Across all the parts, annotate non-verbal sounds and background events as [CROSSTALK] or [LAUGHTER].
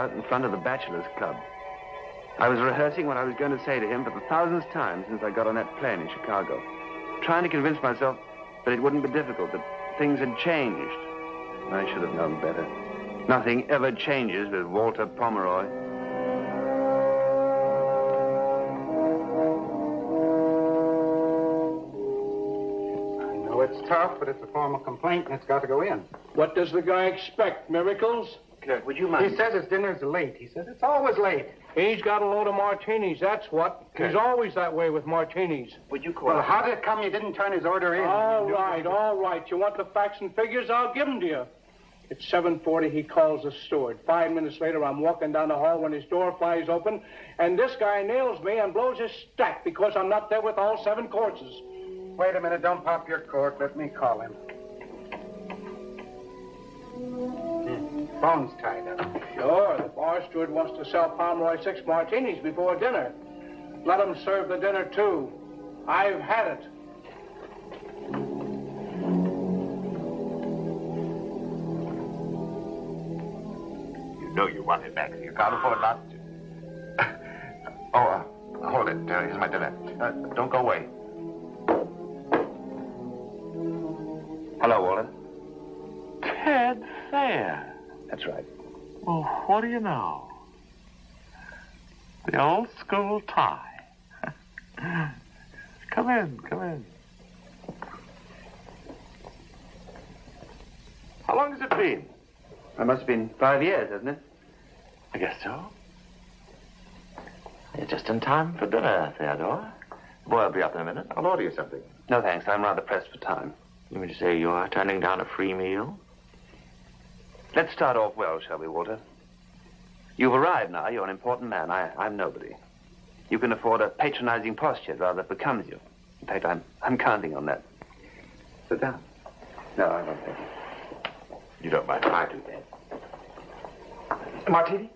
was out in front of the Bachelor's Club. I was rehearsing what I was going to say to him for the thousandth time since I got on that plane in Chicago, trying to convince myself that it wouldn't be difficult, that things had changed. I should have known better. Nothing ever changes with Walter Pomeroy. I know it's tough, but it's a formal complaint and it's got to go in. What does the guy expect? Miracles? Clerk, would you mind? He says his dinner's late. He says it's always late. He's got a load of martinis, that's what. He's always that way with martinis. Would you call Well, how did it come you didn't turn his order in? All right, all right. You want the facts and figures? I'll give them to you. At 7.40, he calls the steward. Five minutes later, I'm walking down the hall when his door flies open, and this guy nails me and blows his stack because I'm not there with all seven courses. Wait a minute. Don't pop your cork. Let me call him. Phone's tied up. Sure, the bar steward wants to sell Pomeroy six martinis before dinner. Let him serve the dinner, too. I've had it. You know you want it back. You can't afford not to. [LAUGHS] oh, uh, hold it. Uh, here's my dinner. Uh, don't go away. Hello, Walter. Ted Fair. That's right. Well, what do you know? The old school tie. [LAUGHS] come in, come in. How long has it been? It must have been five years, hasn't it? I guess so. You're just in time for dinner, Theodore. The boy will be up in a minute. I'll order you something. No, thanks. I'm rather pressed for time. You mean to say you are turning down a free meal? Let's start off well, shall we, Walter? You've arrived now. You're an important man. I, I'm nobody. You can afford a patronizing posture rather becomes you. In fact, I'm, I'm counting on that. Sit down. No, I won't thank you. You don't mind if I do that. Martini?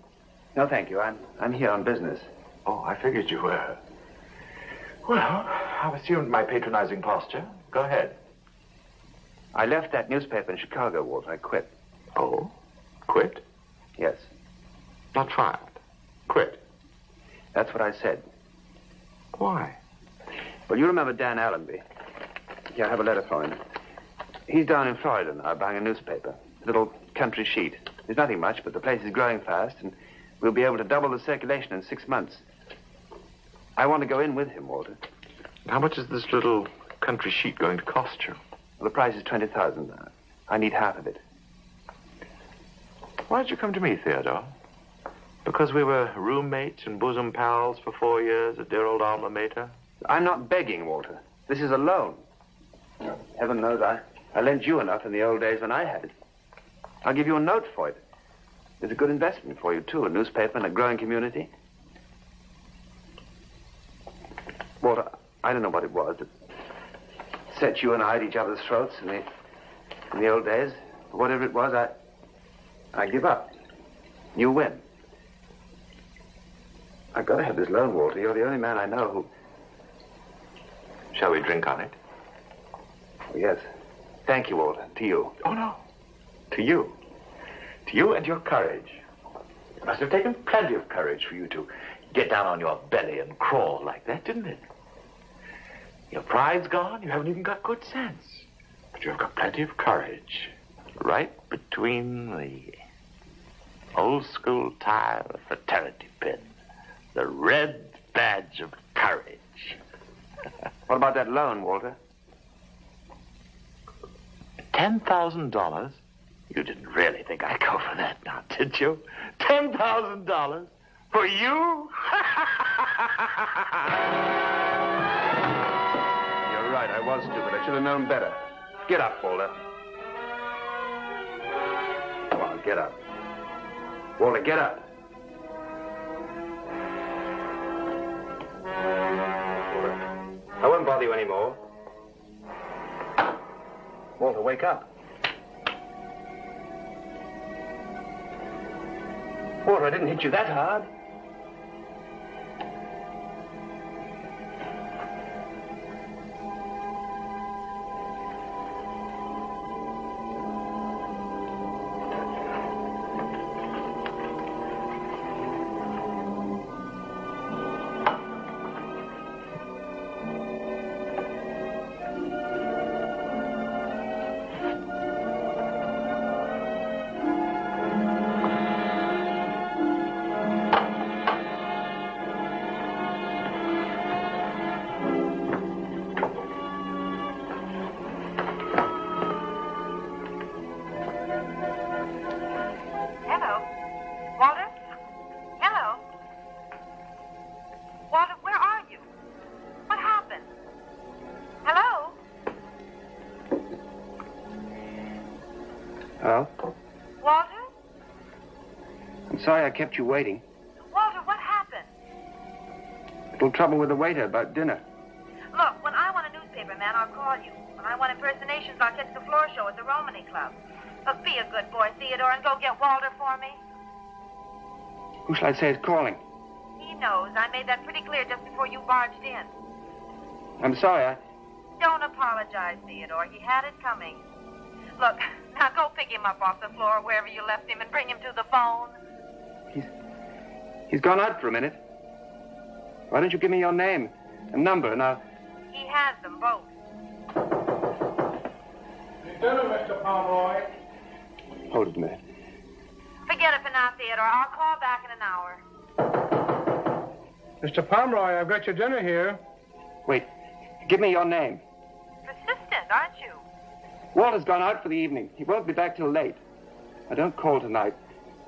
No, thank you. I'm, I'm here on business. Oh, I figured you were. Well, I've assumed my patronizing posture. Go ahead. I left that newspaper in Chicago, Walter. I quit. Oh? Quit? Yes, Not fired. Quit. that's what I said. Why? Well, you remember Dan Allenby. Yeah, I have a letter for him. He's down in Florida now buying a newspaper, a little country sheet. There's nothing much, but the place is growing fast, and we'll be able to double the circulation in six months. I want to go in with him, Walter. How much is this little country sheet going to cost you? Well, the price is 20000 I need half of it. Why did you come to me, Theodore? Because we were roommates and bosom pals for four years at dear old alma mater? I'm not begging, Walter. This is a loan. Heaven knows I, I lent you enough in the old days when I had it. I'll give you a note for it. It's a good investment for you, too, a newspaper and a growing community. Walter, I don't know what it was that set you and I at each other's throats in the, in the old days. Whatever it was, I, I give up. You win. I've got to have this loan, Walter. You're the only man I know who... Shall we drink on it? Oh, yes. Thank you, Walter. To you. Oh, no. To you. To you and your courage. It must have taken plenty of courage for you to get down on your belly and crawl like that, didn't it? Your pride's gone. You haven't even got good sense. But you've got plenty of courage. Right between the old school tie and the fraternity pin. The red badge of courage. [LAUGHS] What about that loan, Walter? Ten thousand dollars? You didn't really think I'd go for that now, did you? Ten thousand dollars? For you? [LAUGHS] You're right. I was stupid. I should have known better. Get up, Walter. Come on, get up. Walter, get up. Walter, I won't bother you anymore. Walter, wake up. Walter, I didn't hit you that hard. Kept you waiting. Walter, what happened? Little trouble with the waiter about dinner. Look, when I want a newspaper man, I'll call you. When I want impersonations, I'll catch the floor show at the Romany Club. But be a good boy, Theodore, and go get Walter for me. Who shall I say is calling? He knows. I made that pretty clear just before you barged in. I'm sorry. I... Don't apologize, Theodore. He had it coming. Look, [LAUGHS] now go pick him up off the floor wherever you left him and bring him to the phone. He's, he's gone out for a minute. Why don't you give me your name and number, and I'll... He has them both. Dinner, Mr. Pomeroy. Hold it a minute. Forget it for now, Theodore. I'll call back in an hour. Mr. Pomeroy, I've got your dinner here. Wait. Give me your name. Persistent, aren't you? Walter's gone out for the evening. He won't be back till late. I don't call tonight.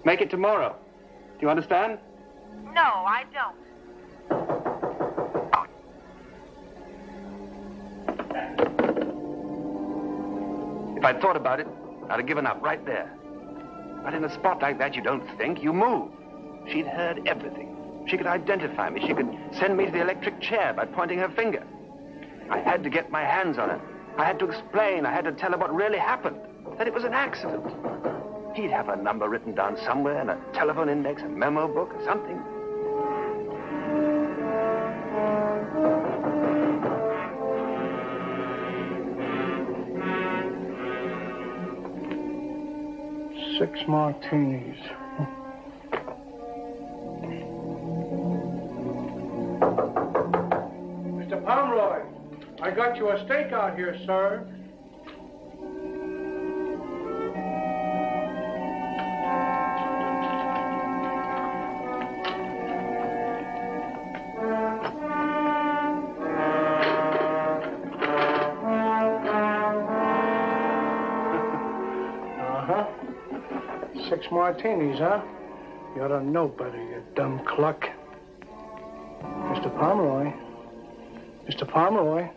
Make it tomorrow. Do you understand? No, I don't. If I'd thought about it, I'd have given up right there. But in a spot like that, you don't think, you move. She'd heard everything. She could identify me. She could send me to the electric chair by pointing her finger. I had to get my hands on her. I had to explain. I had to tell her what really happened. That it was an accident. He'd have her number written down somewhere in a telephone index, a memo book, or something. Six martinis. Mr. Pomeroy, I got you a steak out here, sir. Martinis, huh? You ought to know better, you dumb cluck. Mr. Pomeroy. Mr. Pomeroy.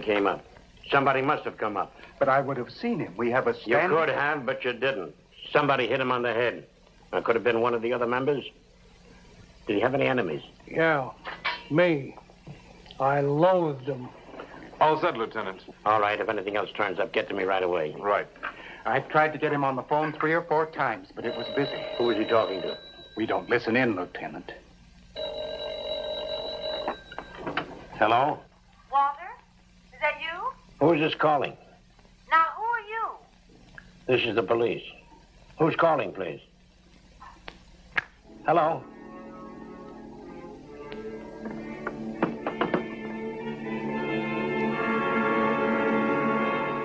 They came up. Somebody must have come up. But I would have seen him. We have a stand. You could have, but you didn't. Somebody hit him on the head. That could have been one of the other members. Did he have any enemies? Yeah, me. I loathed him. All set, Lieutenant. All right, if anything else turns up, get to me right away. Right. I've tried to get him on the phone three or four times, but it was busy. Who was he talking to? We don't listen in, Lieutenant. Hello? Walter? Is that you? Who's this calling? Now, who are you? This is the police. Who's calling, please? Hello?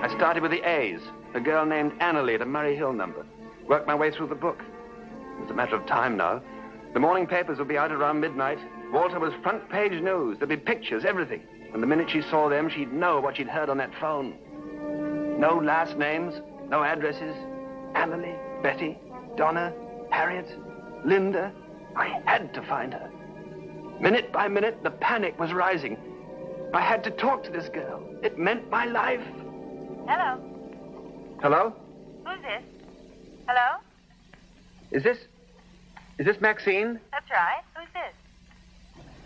I started with the A's, a girl named Annalie at a Murray Hill number. Worked my way through the book. It's a matter of time now. The morning papers will be out around midnight. Walter was front page news. There'll be pictures, everything. And the minute she saw them, she'd know what she'd heard on that phone. No last names, no addresses. Annalie, Betty, Donna, Harriet, Linda. I had to find her. Minute by minute, the panic was rising. I had to talk to this girl. It meant my life. Hello. Hello? Who's this? Hello? Is this... Is this Maxine? That's right. Who's this?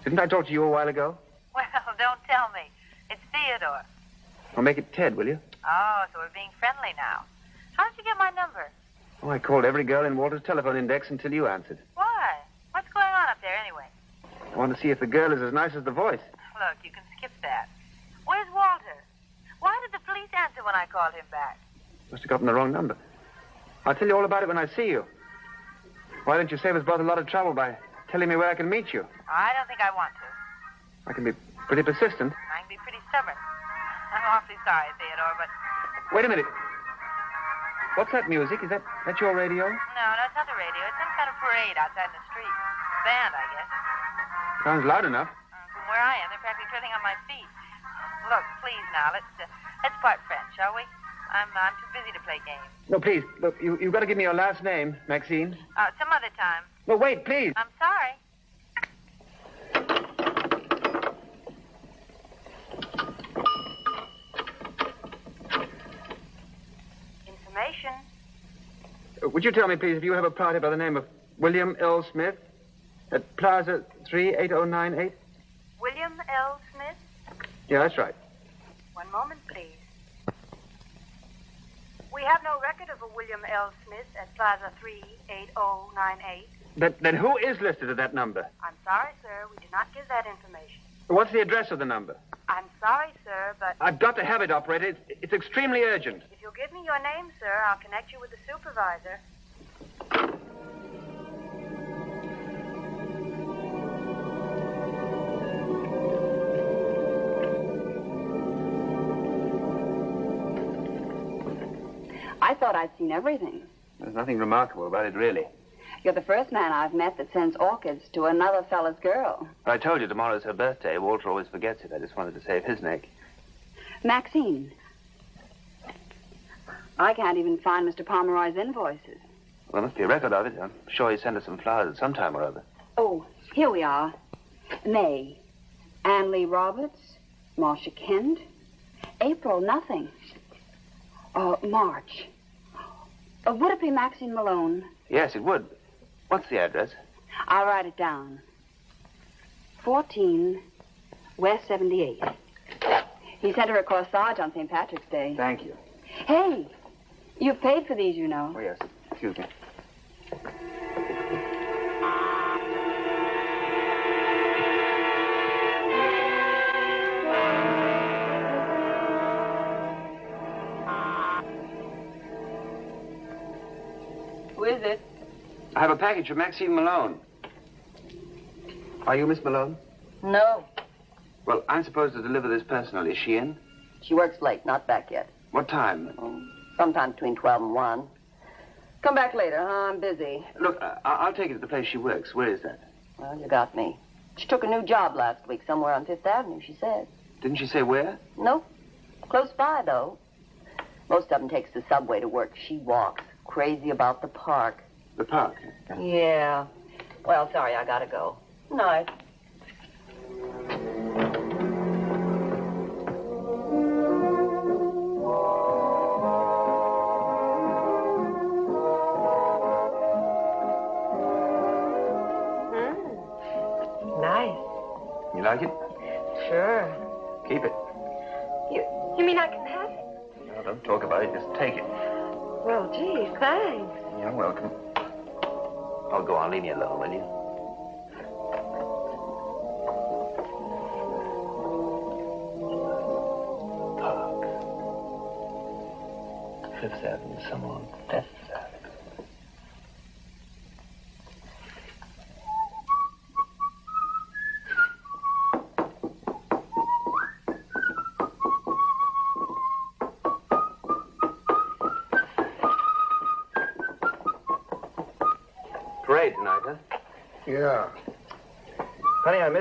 Didn't I talk to you a while ago? Well, don't tell me. It's Theodore. I'll make it Ted, will you? Oh, so we're being friendly now. How did you get my number? Oh, I called every girl in Walter's telephone index until you answered. Why? What's going on up there anyway? I want to see if the girl is as nice as the voice. Look, you can skip that. Where's Walter? Why did the police answer when I called him back? Must have gotten the wrong number. I'll tell you all about it when I see you. Why don't you save us both a lot of trouble by telling me where I can meet you? I don't think I want to. I can be pretty persistent. I can be pretty stubborn. I'm awfully sorry, Theodore, but Wait a minute. What's that music? Is that that your radio? no, no, it's not the radio. It's some kind of parade outside in the street. Band, I guess. Sounds loud enough. Uh, From where I am, they're practically treading on my feet. Look, please now, let's uh, let's part friends, shall we? I'm I'm too busy to play games. No, please. Look, you you've got to give me your last name, Maxine. Uh, some other time. No, wait, please. I'm sorry. Information. Uh, Would you tell me, please, if you have a party by the name of William L. Smith at Plaza 38098? William L. Smith. Yeah, that's right. One moment, please. We have no record of a William L. Smith at Plaza 38098. Then, then who is listed at that number? I'm sorry, sir. We do not give that information. What's the address of the number? I'm sorry, sir, but I've got to have it, operator. It's, it's extremely urgent. if you'll give me your name, sir, I'll connect you with the supervisor. I thought I'd seen everything. There's nothing remarkable about it, really. You're the first man I've met that sends orchids to another fella's girl. I told you tomorrow's her birthday. Walter always forgets it. I just wanted to save his neck. Maxine. I can't even find Mr. Pomeroy's invoices. Well, there must be a record of it. I'm sure he sent us some flowers at some time or other. Oh, here we are. May. Anne Lee Roberts. Marcia Kent. April, nothing. Uh, March. Uh, would it be Maxine Malone? Yes, it would. What's the address? I'll write it down. 14 West 78. He sent her a corsage on St. Patrick's Day. Thank you. Hey, you've paid for these, you know. Oh, yes. Excuse me. Package for Maxine Malone. Are you Miss Malone? No. Well, I'm supposed to deliver this personally. Is she in? She works late, not back yet. What time? Sometime between 12 and 1. Come back later, huh? I'm busy. Look, uh, I- I'll take you to the place she works. Where is that? Well, you got me. She took a new job last week somewhere on Fifth Avenue, she said. Didn't she say where? Nope. Close by, though. Most of them takes the subway to work. She walks. Crazy about the park. The park. Yeah. Well, sorry, I gotta go. Night. Hmm. Nice. You like it? Sure. Keep it. You, you mean I can have it? No, don't talk about it. Just take it. Well, geez, thanks. You're welcome. Oh, go on. Leave me alone, will you? Fifth Avenue. Fifth Avenue.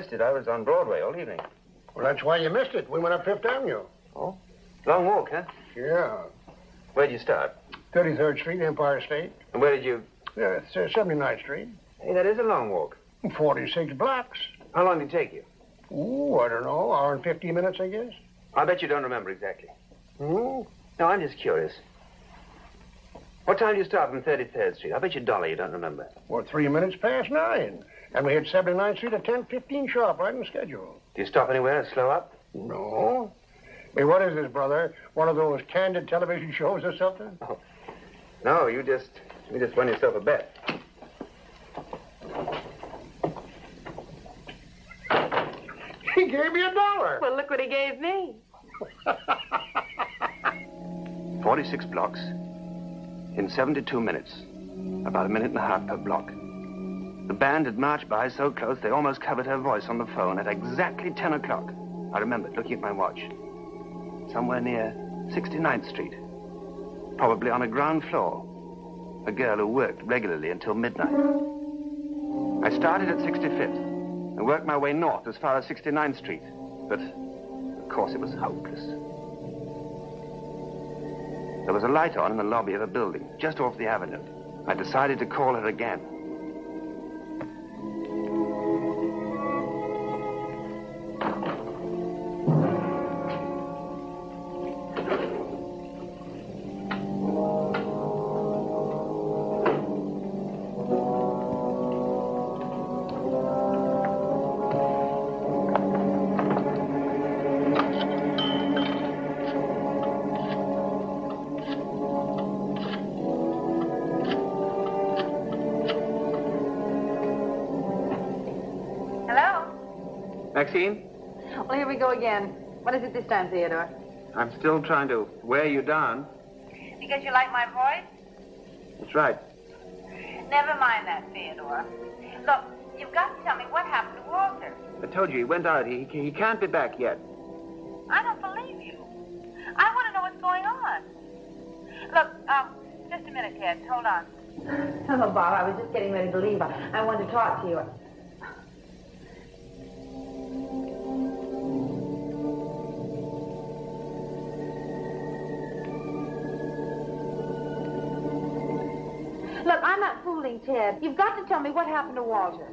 Missed it. I was on Broadway all evening. Well, that's why you missed it. We went up Fifth Avenue. Oh? Long walk, huh? Yeah. Where'd you start? 33rd Street, Empire State. And where did you... Yeah, it's, uh, 79th Street. Hey, that is a long walk. 46 blocks. How long did it take you? Ooh, I don't know. Hour and 15 minutes, I guess. I bet you don't remember exactly. Hmm? No, I'm just curious. What time did you start from 33rd Street? I bet you dollar you don't remember. Well, three minutes past nine. And we hit 79th Street at 10.15 sharp, right on schedule. Do you stop anywhere and slow up? No. Hey, what is this, brother? One of those candid television shows or something? Oh. No, you just You just won yourself a bet. He gave me a dollar. Well, look what he gave me. 46 blocks in 72 minutes. About a minute and a half per block. The band had marched by so close they almost covered her voice on the phone at exactly 10 o'clock. I remembered looking at my watch. Somewhere near 69th Street. Probably on a ground floor. A girl who worked regularly until midnight. I started at 65th and worked my way north as far as 69th Street. But, of course, it was hopeless. There was a light on in the lobby of a building, just off the avenue. I decided to call her again. Hello? Maxine, Well, here we go again. What is it this time, Theodore? I'm still trying to wear you down. Because you like my voice? That's right. Never mind that, Theodore. Look, you've got to tell me what happened to Walter. I told you he went out. He, he can't be back yet. I don't believe you. I want to know what's going on. Look, um, just a minute, Ted. Hold on. Hello, Bob. I was just getting ready to leave. I, I wanted to talk to you. Look, I'm not fooling Ted. You've got to tell me what happened to Walter.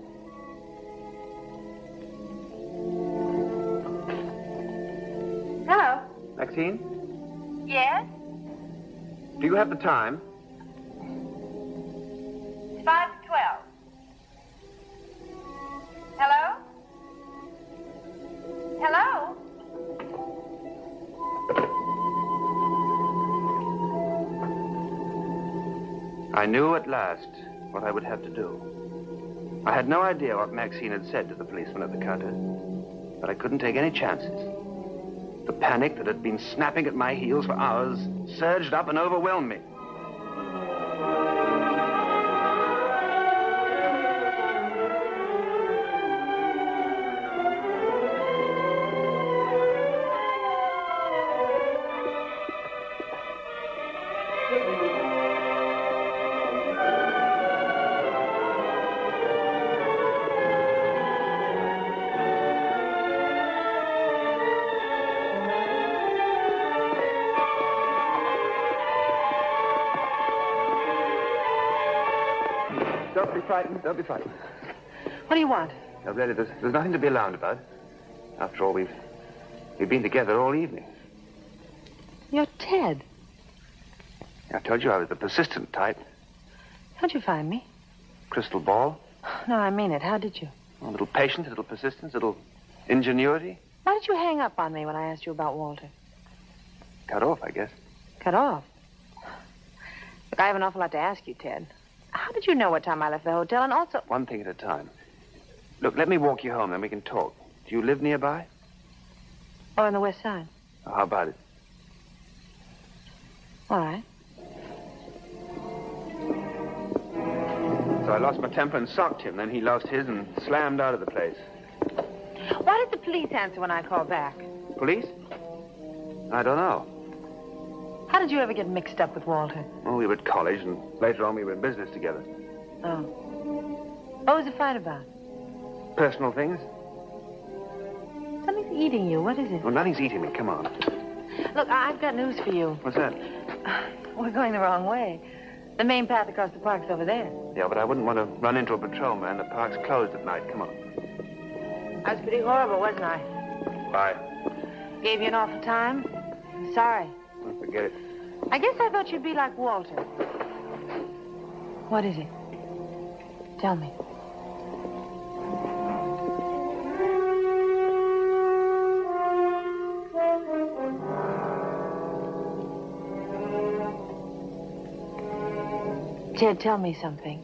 Hello. Maxine, Yes? do you have the time? It's five to twelve. Hello? Hello? I knew at last what I would have to do. I had no idea what Maxine had said to the policeman at the counter, but I couldn't take any chances. The panic that had been snapping at my heels for hours surged up and overwhelmed me. Frightened. Don't be frightened. What do you want? Now, really, there's, there's nothing to be alarmed about. After all, we've we've been together all evening. You're Ted. I told you I was the persistent type. How'd you find me? Crystal ball. [SIGHS] No, I mean it. How did you? A little patience, a little persistence, a little ingenuity. Why did you hang up on me when I asked you about Walter? Cut off, I guess. Cut off. [SIGHS] Look, I have an awful lot to ask you, Ted. How did you know what time I left the hotel? And also, One thing at a time. Look, let me walk you home, then we can talk. Do you live nearby? oh, on the west side. Oh, how about it? All right. So I lost my temper and socked him. Then he lost his and slammed out of the place. Why did the police answer when I called back? Police? I don't know. How did you ever get mixed up with Walter? Well, we were at college, and later on we were in business together. Oh. What was the fight about? Personal things? Something's eating you. What is it? Well, nothing's eating me. Come on. Look, I- I've got news for you. What's that? [LAUGHS] We're going the wrong way. The main path across the park's over there. Yeah, but I wouldn't want to run into a patrolman. The park's closed at night. Come on. I was pretty horrible, wasn't I? Why? Gave you an awful time. I'm Sorry. Oh, Forget it. I guess I thought you'd be like Walter. What is it? Tell me. Ted, tell me something.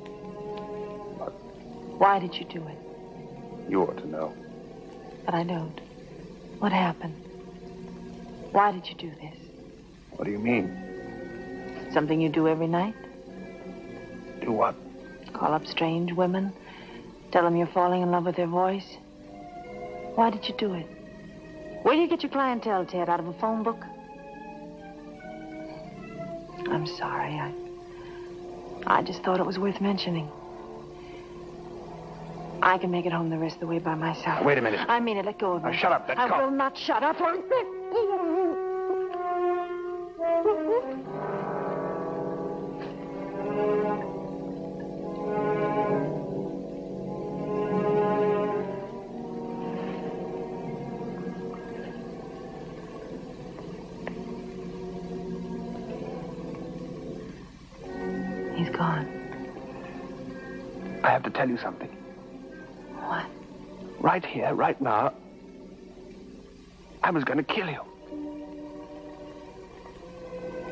Why did you do it? You ought to know. But I don't. What happened? Why did you do this? What do you mean? Something you do every night? Do what? Call up strange women? Tell them you're falling in love with their voice? Why did you do it? Where do you get your clientele, Ted? Out of a phone book? I'm sorry. I. I just thought it was worth mentioning. I can make it home the rest of the way by myself. Wait a minute. I mean it. Let go of uh, me. Now, shut up. Let I go. will not shut up. He's you something. What? Right here, right now. I was going to kill you.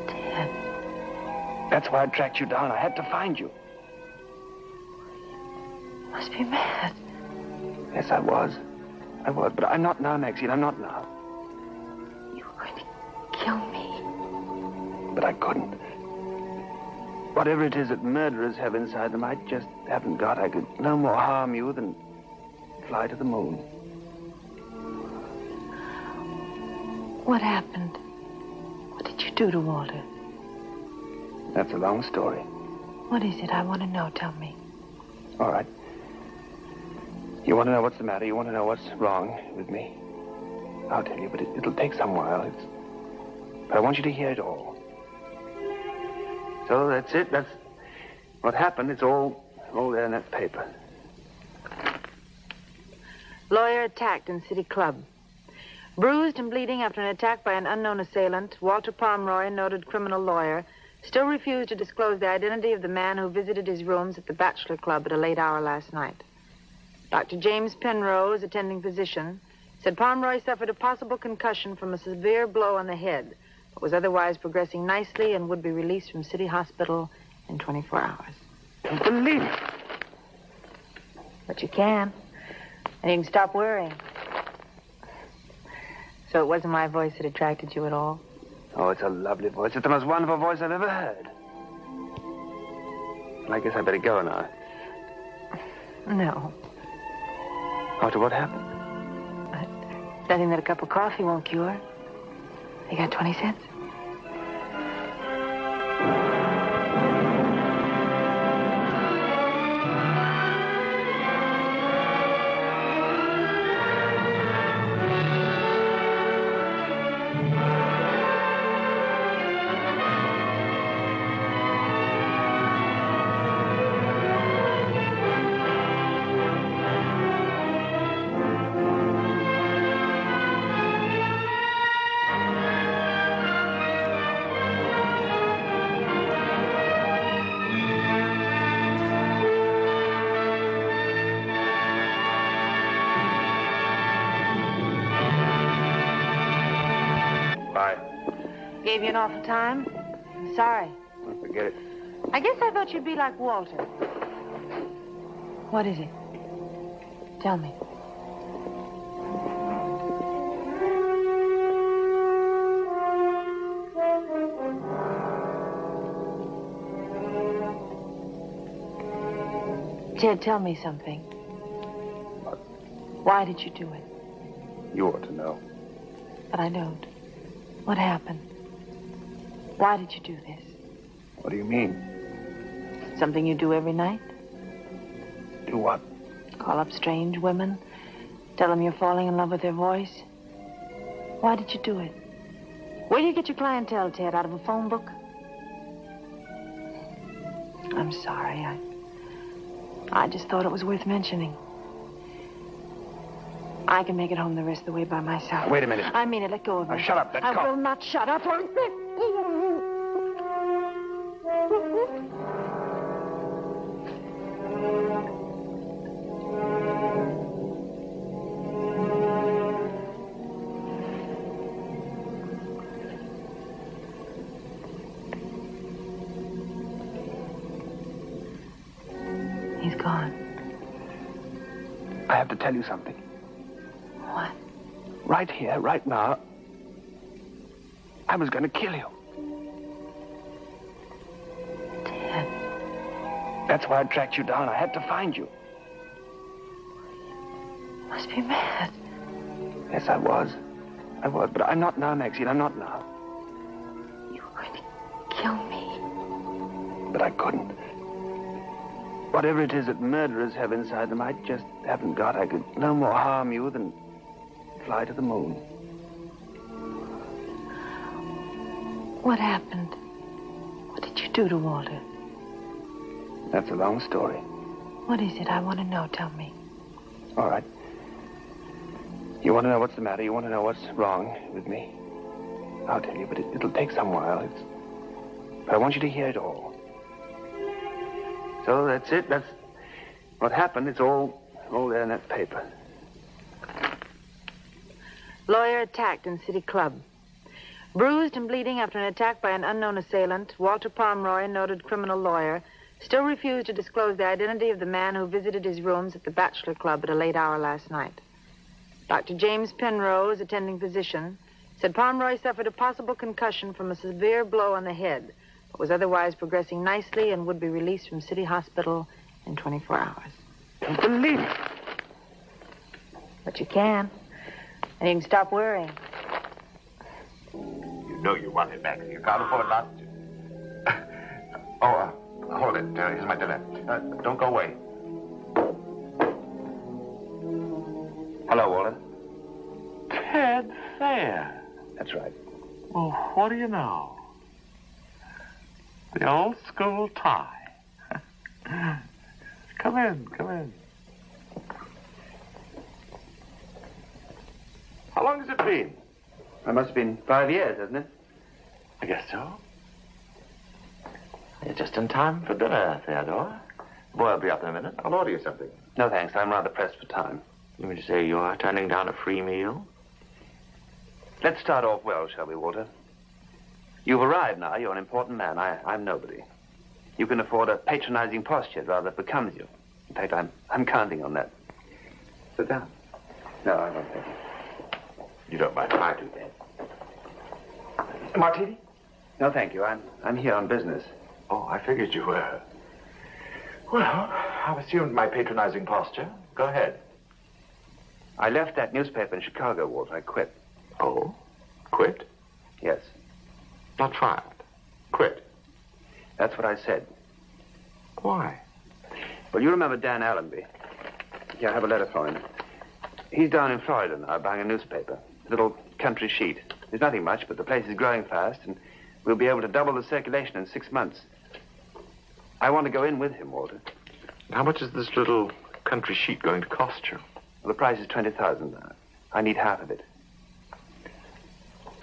Ted. That's why I tracked you down. I had to find you. You must be mad. Yes, I was. I was, but I'm not now, Maxine. I'm not now. You were going to kill me. But I couldn't. Whatever it is that murderers have inside them, I just haven't got. I could no more harm you than fly to the moon. What happened? What did you do to Walter? That's a long story. What is it? I want to know. Tell me. All right. You want to know what's the matter? You want to know what's wrong with me? I'll tell you, but it, it'll take some while. It's... But I want you to hear it all. So that's it. That's what happened. It's all, all there in that paper. Lawyer attacked in City Club. Bruised and bleeding after an attack by an unknown assailant, Walter Pomeroy, noted criminal lawyer, still refused to disclose the identity of the man who visited his rooms at the Bachelor Club at a late hour last night. Dr. James Penrose, attending physician, said Pomeroy suffered a possible concussion from a severe blow on the head, but was otherwise progressing nicely and would be released from City Hospital in 24 hours. Don't believe it. But you can. And you can stop worrying. So it wasn't my voice that attracted you at all? Oh, it's a lovely voice. It's the most wonderful voice I've ever heard. Well, I guess I better go now. No. After what happened? Nothing that a cup of coffee won't cure. You got 20 cents? Awful time? Sorry. Forget it. I guess I thought you'd be like Walter. What is it? Tell me. Ted, tell me something. Why did you do it? You ought to know. But I don't. What happened? Why did you do this? What do you mean? Something you do every night? Do what? Call up strange women? Tell them you're falling in love with their voice? Why did you do it? Where do you get your clientele, Ted? Out of a phone book? I'm sorry. I. I just thought it was worth mentioning. I can make it home the rest of the way by myself. Wait a minute. I mean it. Let go of me. Now, shut up. Let I go. will not shut up. He's Right now, I was going to kill you. Ted. That's why I tracked you down. I had to find you. Must be mad. Yes, I was. I was, but I'm not now, Maxine. I'm not now. You were going to kill me. But I couldn't. Whatever it is that murderers have inside them, I just haven't got. I could no more harm you than fly to the moon. What happened? What did you do to Walter? That's a long story. What is it? I want to know. Tell me. All right. You want to know what's the matter? You want to know what's wrong with me? I'll tell you, but it, it'll take some while. It's, but I want you to hear it all. So that's it. That's what happened. It's all, all there in that paper. Lawyer attacked in City Club. Bruised and bleeding after an attack by an unknown assailant, Walter Pomeroy, noted criminal lawyer, still refused to disclose the identity of the man who visited his rooms at the Bachelor Club at a late hour last night. Dr. James Penrose, attending physician, said Pomeroy suffered a possible concussion from a severe blow on the head, but was otherwise progressing nicely and would be released from City Hospital in 24 hours. Don't believe it. But you can. And you can stop worrying. You know you want it, Max. You can't afford not to. oh, uh, hold it. Uh, here's my dinner. Uh, don't go away. Hello, Walter. Ted Thayer. That's right. Well, what do you know? The old school tie. [LAUGHS] come in, come in. How long has it been? It must have been five years, hasn't it? I guess so. You're just in time for dinner, Theodore. The Boy, I'll be up in a minute. I'll order you something. No, thanks. I'm rather pressed for time. You mean to say you are turning down a free meal? Let's start off well, shall we, Walter? You've arrived now. You're an important man. I, I'm nobody. You can afford a patronizing posture rather that becomes you. In fact, I'm, I'm counting on that. Sit down. No, I won't thank you. You don't mind if I do that. Martini? No, thank you. I'm, I'm here on business. Oh, I figured you were. Well, I've assumed my patronizing posture. Go ahead. I left that newspaper in Chicago, Walter. I quit. Oh? Quit? Yes. Not fired. Quit. That's what I said. Why? Well, you remember Dan Allenby. Here, I have a letter for him. He's down in Florida now buying a newspaper. Little country sheet. There's nothing much, but the place is growing fast, and we'll be able to double the circulation in six months. I want to go in with him, Walter. How much is this little country sheet going to cost you? Well, the price is 20000 I need half of it.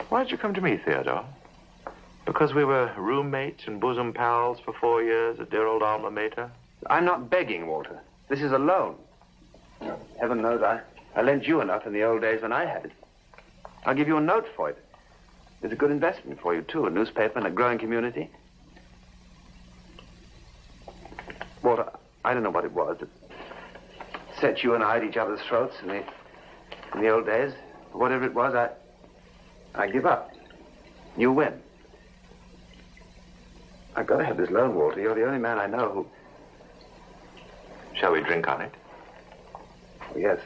Why did you come to me, Theodore? Because we were roommates and bosom pals for four years at dear old alma mater? I'm not begging, Walter. This is a loan. Heaven knows I, I lent you enough in the old days when I had it. I'll give you a note for it. It's a good investment for you, too, a newspaper and a growing community. Walter, I don't know what it was that set you and I at each other's throats in the, in the old days. Whatever it was, I, I give up. You win. I've got to have this loan, Walter. You're the only man I know who... Shall we drink on it? Oh, yes.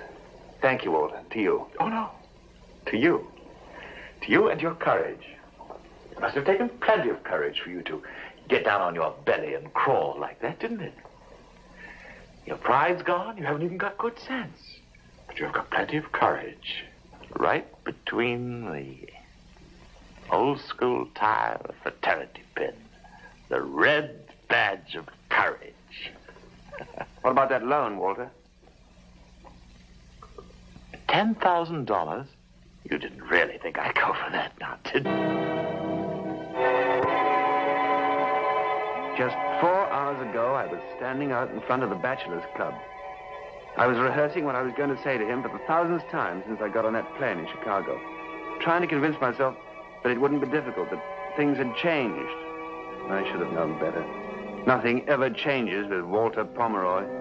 Thank you, Walter. To you. Oh, no. To you. To you and your courage. It must have taken plenty of courage for you to get down on your belly and crawl like that, didn't it? Your pride's gone. You haven't even got good sense. But you've got plenty of courage. Right between the old school tie and the fraternity pin. The red badge of courage. [LAUGHS] What about that loan, Walter? Ten thousand dollars? You didn't really think I'd go for that now, did you? Just four hours ago, I was standing out in front of the Bachelors Club. I was rehearsing what I was going to say to him for the thousandth time since I got on that plane in Chicago. Trying to convince myself that it wouldn't be difficult, that things had changed. I should have known better. Nothing ever changes with Walter Pomeroy.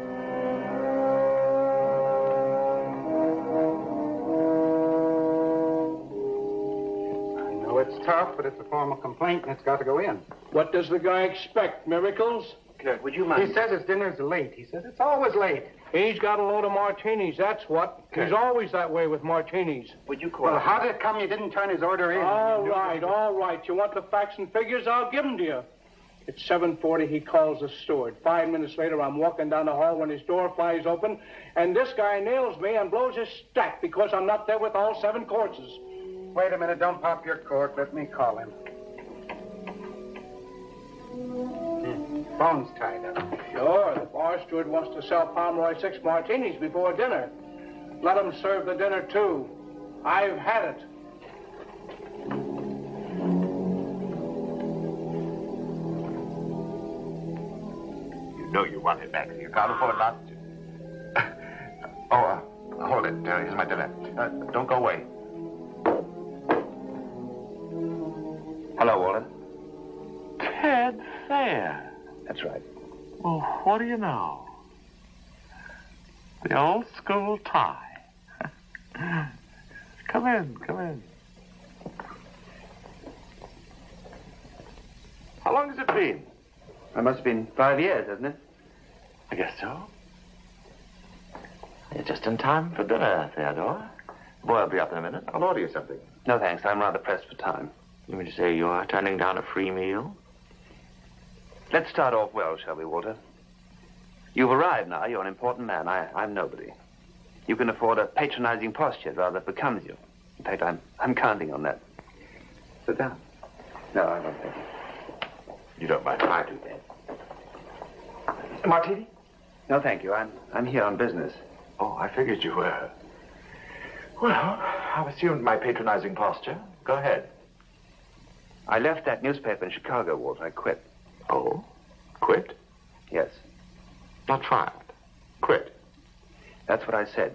Tough, but it's a formal complaint and it's got to go in. What does the guy expect? Miracles? Clerk, would you mind? He says his dinner's late. He says it's always late. He's got a load of martinis, that's what. He's always that way with martinis. Would you call Well, how did it come you didn't turn his order in? All You knew- right, all right. You want the facts and figures? I'll give them to you. At 7.40, he calls the steward. Five minutes later, I'm walking down the hall when his door flies open, and this guy nails me and blows his stack because I'm not there with all seven courses. Wait a minute. Don't pop your cork. Let me call him. Hmm. Phone's tied up. Sure, the bar steward wants to sell Pomeroy six martinis before dinner. Let him serve the dinner, too. I've had it. You know you want it, Max. You can't afford not to. oh, uh, hold it. Uh, here's my dinner. Uh, don't go away. Hello, Walter. Ted Fair. That's right. Well, what do you know? The old school tie. [LAUGHS] come in, come in. How long has it been? It must have been five years, hasn't it? I guess so. You're just in time for dinner, Theodore. Boy, I'll be up in a minute. I'll order you something. No, thanks. I'm rather pressed for time. You mean to say you are turning down a free meal? Let's start off well, shall we, Walter? You've arrived now. You're an important man. I, I'm nobody. You can afford a patronizing posture. It rather becomes you. In fact, I'm, I'm counting on that. Sit down. No, I don't think. You don't mind if I do that. Martini? No, thank you. I'm, I'm here on business. Oh, I figured you were. Well, I've assumed my patronizing posture. Go ahead. I left that newspaper in Chicago, Walter. I quit. Oh? Quit? Yes, Not tried. Quit. that's what I said.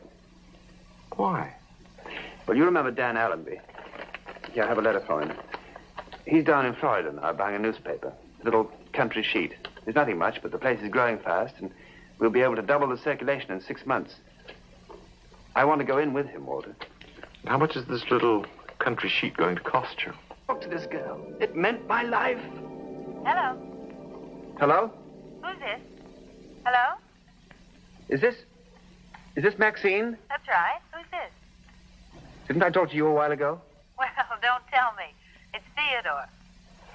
Why? Well, you remember Dan Allenby. Here, I have a letter for him. He's down in Florida now, buying a newspaper. A little country sheet. There's nothing much, but the place is growing fast, and we'll be able to double the circulation in six months. I want to go in with him, Walter. How much is this little country sheet going to cost you? To this girl. It meant my life. Hello. Hello? Who's this? Hello? Is this... Is this Maxine? That's right. Who's this? Didn't I talk to you a while ago? Well, [LAUGHS] don't tell me. It's Theodore.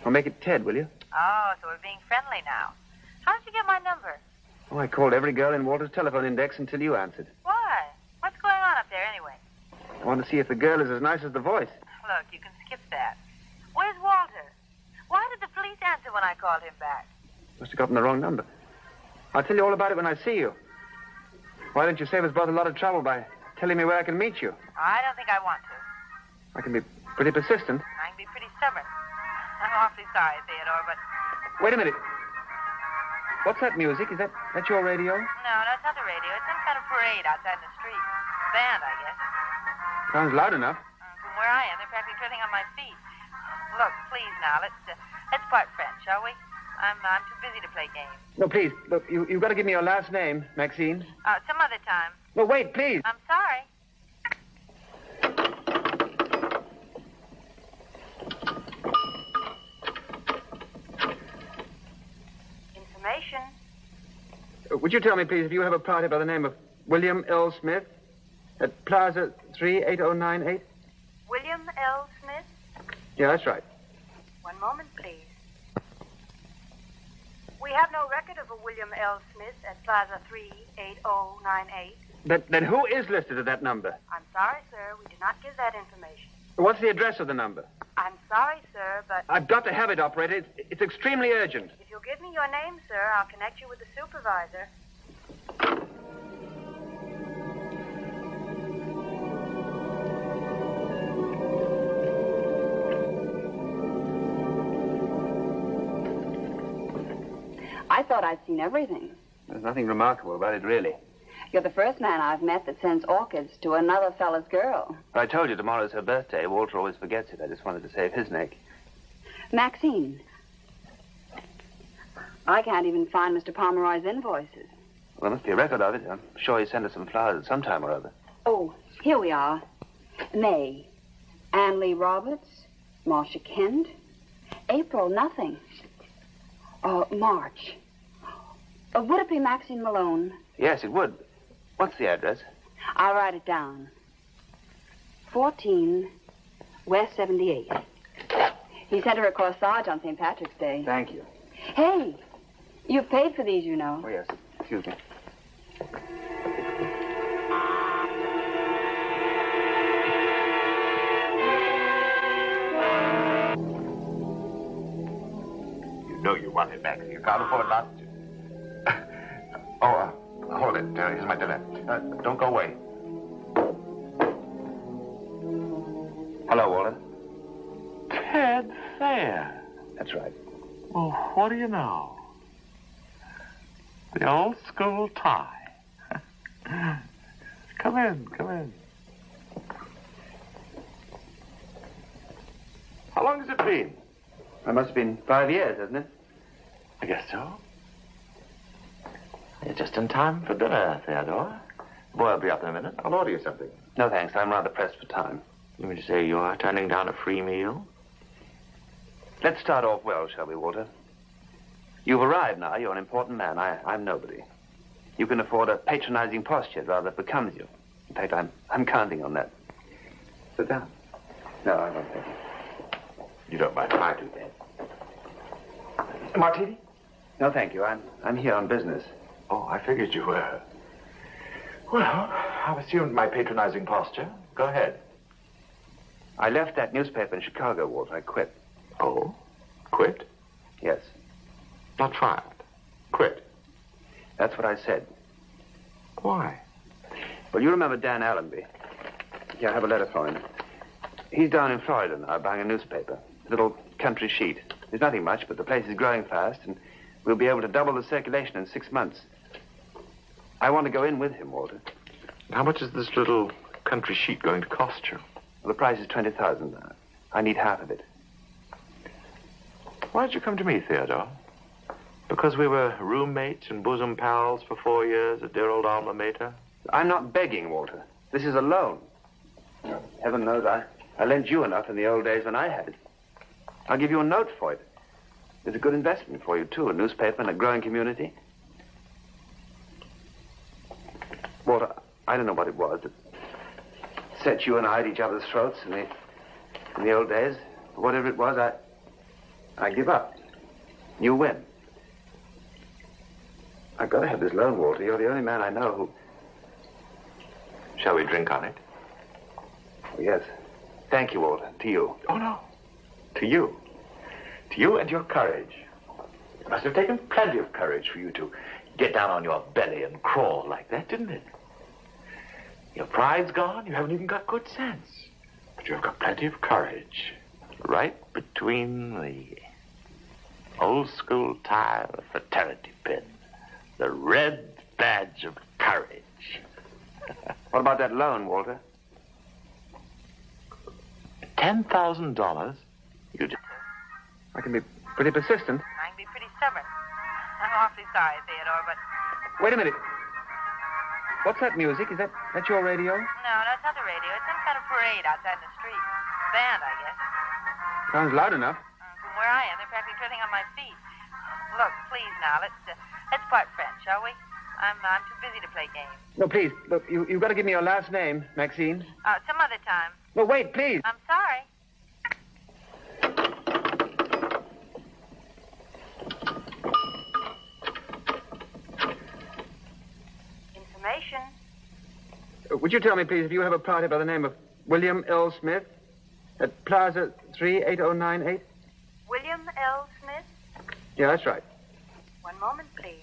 Well, make it Ted, will you? Oh, so we're being friendly now. How did you get my number? Oh, I called every girl in Walter's telephone index until you answered. Why? What's going on up there anyway? I want to see if the girl is as nice as the voice. Look, you can skip that. Where's did the answer when I called him back? Must have gotten the wrong number. I'll tell you all about it when I see you. Why don't you save us both a lot of trouble by telling me where I can meet you? I don't think I want to. I can be pretty persistent. I can be pretty stubborn. [LAUGHS] I'm awfully sorry, Theodore, but Wait a minute. What's that music? Is that that your radio? no, no, it's not the radio. It's some kind of parade outside in the street. Band, I guess. Sounds loud enough. Uh, from where I am, they're practically treading on my feet. Look, please now, let's uh, let's part friends, shall we? I'm I'm too busy to play games. No, please. Look, you, you've got to give me your last name, Maxine. Uh, some other time. No, wait, please. I'm sorry. Information. Uh, Would you tell me, please, if you have a party by the name of William L. Smith at Plaza 38098? William L. Yeah, that's right. One moment, please. We have no record of a William L. Smith at Plaza 38098. Then, then who is listed at that number? I'm sorry, sir. We do not give that information. What's the address of the number? I'm sorry, sir, but I've got to have it, operator. It's, it's extremely urgent. if you'll give me your name, sir, I'll connect you with the supervisor. I thought I'd seen everything. There's nothing remarkable about it, really. You're the first man I've met that sends orchids to another fella's girl. I told you tomorrow's her birthday. Walter always forgets it. I just wanted to save his neck. Maxine. I can't even find Mr. Pomeroy's invoices. Well, there must be a record of it. I'm sure he sent us some flowers at some time or other. Oh, here we are. May. Anne Lee Roberts, Marcia Kent. April, nothing. Uh, March. Uh, would it be Maxine Malone? Yes, it would. What's the address? I'll write it down. 14 West 78. He sent her a corsage on St. Patrick's Day. Thank you. Hey, you paid for these, you know. Oh, yes. Excuse me. You know you want it, Max. You can't afford not to. oh, uh, hold it. Uh, here's my dinner. Uh, don't go away. Hello, Walter. Ted Thayer. That's right. Well, what do you know? The old school tie. [LAUGHS] come in, come in. How long has it been? It must have been five years, hasn't it? I guess so. You're just in time for dinner, Theodore. Boy, I'll be up in a minute. I'll order you something. No, thanks. I'm rather pressed for time. You mean to say you are turning down a free meal? Let's start off well, shall we, Walter? You've arrived now. You're an important man. I, I'm nobody. You can afford a patronizing posture rather becomes you. In fact, I'm, I'm counting on that. Sit down. No, I won't thank you. You don't mind if I do that. Martini? No, thank you. I'm, I'm here on business. Oh, I figured you were. Well, I've assumed my patronizing posture. Go ahead. I left that newspaper in Chicago, Walter. I quit. Oh? Quit? Yes. Not fired. Quit. That's what I said. Why? Well, you remember Dan Allenby. Here, I have a letter for him. He's down in Florida now buying a newspaper. A little country sheet. There's nothing much, but the place is growing fast, and we'll be able to double the circulation in six months. I want to go in with him, Walter. How much is this little country sheet going to cost you? Well, the price is 20000 I need half of it. Why did you come to me, Theodore? Because we were roommates and bosom pals for four years at dear old alma mater? I'm not begging, Walter. This is a loan. Heaven knows I, I lent you enough in the old days when I had it. I'll give you a note for it. It's a good investment for you, too, a newspaper and a growing community. Walter, I don't know what it was that set you and I at each other's throats in the, in the old days. Whatever it was, I, I give up. You win. I've got to have this loan, Walter. You're the only man I know who... Shall we drink on it? Oh, yes. Thank you, Walter. To you. Oh, no. To you. To you and your courage. It must have taken plenty of courage for you to get down on your belly and crawl like that, didn't it? Your pride's gone. You haven't even got good sense. But you've got plenty of courage. Right between the old school tie and the fraternity pin. The red badge of courage. [LAUGHS] What about that loan, Walter? Ten thousand dollars? You just... I can be pretty persistent. I can be pretty stubborn. I'm awfully sorry, Theodore, but Wait a minute. What's that music? Is that that your radio? no, no, it's not the radio. It's some kind of parade outside in the street. Band, I guess. Sounds loud enough. From where I am, they're practically treading on my feet. Look, please now, let's uh, let's part friends, shall we? I'm I'm too busy to play games. No, please. Look, you, you've got to give me your last name, Maxine. Uh, some other time. No, wait, please. I'm sorry. Information. Uh, Would you tell me, please, if you have a party by the name of William L. Smith at Plaza 38098? William L. Smith. Yeah, that's right. One moment, please.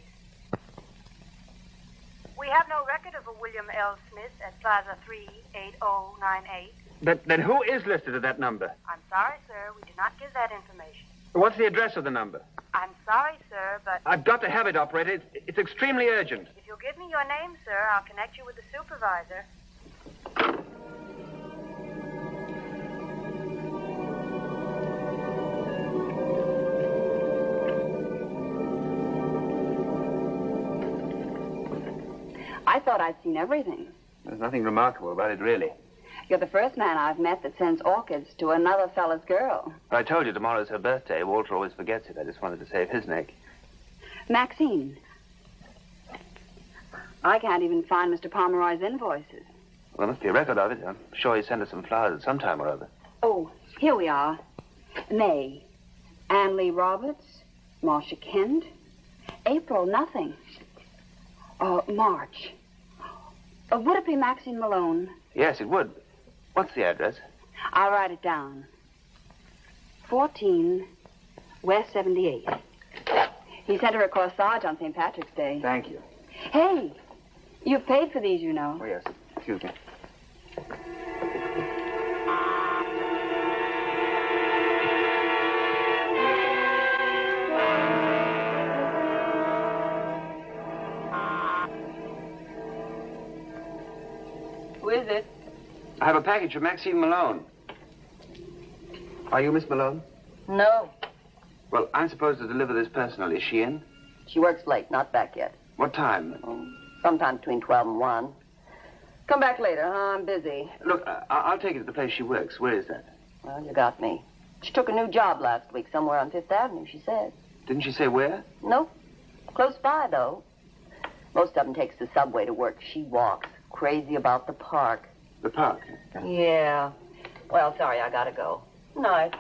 We have no record of a William L. Smith at Plaza 38098. Then, then who is listed at that number? I'm sorry, sir. We do not give that information. What's the address of the number? I'm sorry, sir, but I've got to have it, operator. It's, it's extremely urgent. if you'll give me your name, sir, I'll connect you with the supervisor. I thought I'd seen everything. There's nothing remarkable about it, really. You're the first man I've met that sends orchids to another fella's girl. I told you tomorrow's her birthday. Walter always forgets it. I just wanted to save his neck. Maxine. I can't even find Mr. Pomeroy's invoices. Well, there must be a record of it. I'm sure he sent us some flowers at some time or other. Oh, here we are. May. Anne Lee Roberts. Marcia Kent. April, nothing. Uh, March. Uh, would it be Maxine Malone? Yes, it would. What's the address? I'll write it down. 14 West 78. He sent her a corsage on St. Patrick's Day. Thank you. Hey, you paid for these, you know. Oh, yes. Excuse me. I have a package for Maxine Malone. Are you Miss Malone? No. Well, I'm supposed to deliver this personally. Is she in? She works late, not back yet. What time? Oh, sometime between 12 and 1. Come back later, huh? I'm busy. Look, I- I'll take you to the place she works. Where is that? Well, you got me. She took a new job last week somewhere on Fifth Avenue, she said. Didn't she say where? Nope. Close by, though. Most of them takes the subway to work. She walks. Crazy about the park. The park. Yeah. Well, sorry, I gotta go. Night.